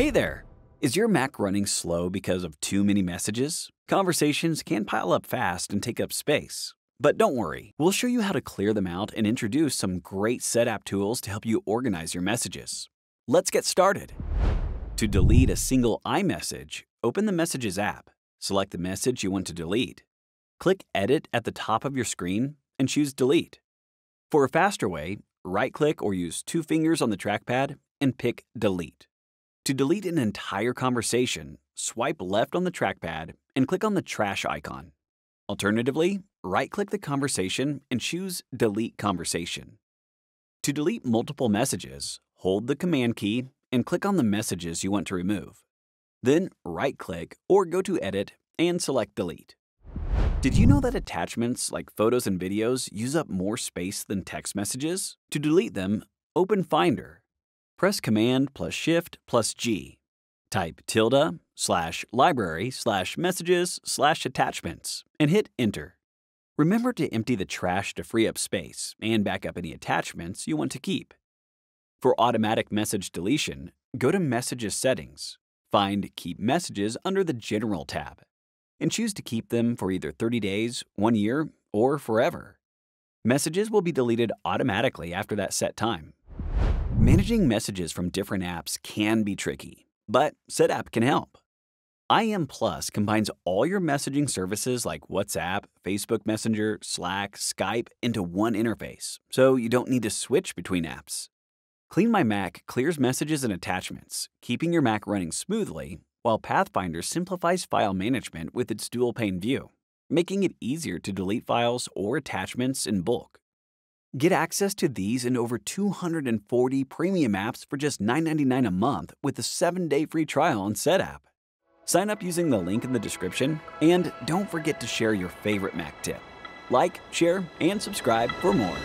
Hey there! Is your Mac running slow because of too many messages? Conversations can pile up fast and take up space. But don't worry, we'll show you how to clear them out and introduce some great Setapp tools to help you organize your messages. Let's get started. To delete a single iMessage, open the Messages app, select the message you want to delete. Click Edit at the top of your screen and choose Delete. For a faster way, right-click or use two fingers on the trackpad and pick Delete. To delete an entire conversation, swipe left on the trackpad and click on the trash icon. Alternatively, right-click the conversation and choose Delete Conversation. To delete multiple messages, hold the Command key and click on the messages you want to remove. Then right-click or go to Edit and select Delete. Did you know that attachments like photos and videos use up more space than text messages? To delete them, open Finder. Press Command plus Shift plus G. Type tilde slash library slash messages slash attachments and hit Enter. Remember to empty the trash to free up space and back up any attachments you want to keep. For automatic message deletion, go to Messages Settings. Find Keep Messages under the General tab and choose to keep them for either 30 days, one year, or forever. Messages will be deleted automatically after that set time. Managing messages from different apps can be tricky, but Setapp can help. IM Plus combines all your messaging services like WhatsApp, Facebook Messenger, Slack, Skype into one interface, so you don't need to switch between apps. CleanMyMac clears messages and attachments, keeping your Mac running smoothly while Path Finder simplifies file management with its dual pane view, making it easier to delete files or attachments in bulk. Get access to these and over 240 premium apps for just $9.99 a month with a 7-day free trial on Setapp. Sign up using the link in the description, and don't forget to share your favorite Mac tip. Like, share, and subscribe for more.